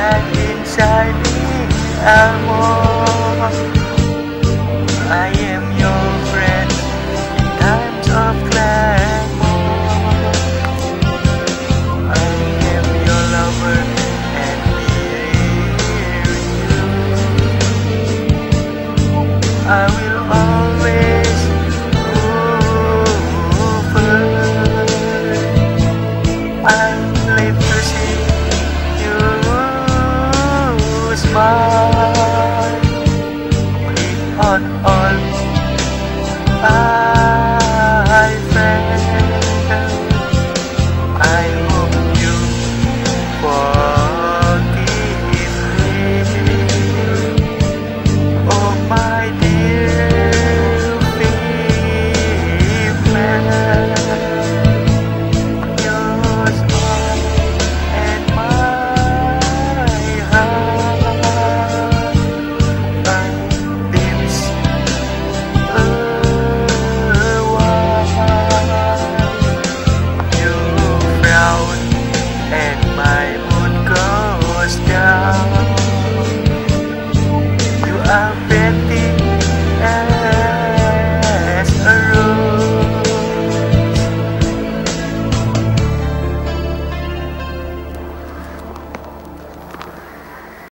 laging sa amor. Ay smile on us. I ah.